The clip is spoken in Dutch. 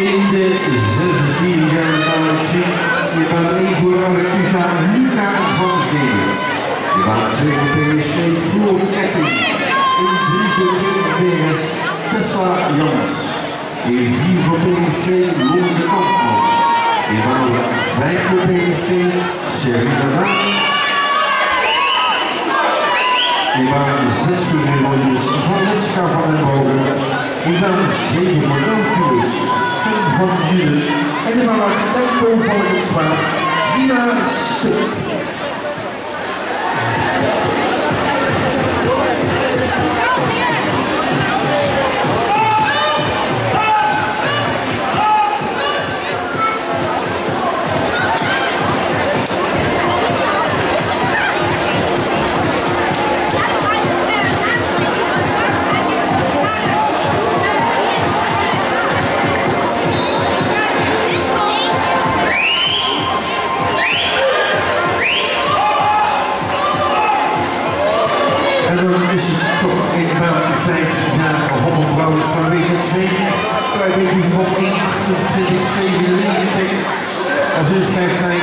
In de 16-jarige baan je baan 1 voor Aretusa Luca van Geert. Van Letska van den Bogert. In baan 7 voor Nautilus Sven van Julen. En 8 tempo van het Nina Spits. aardig gehobbeld van WZC. Twee weken op 1827 28, 97. Als u schrijft hij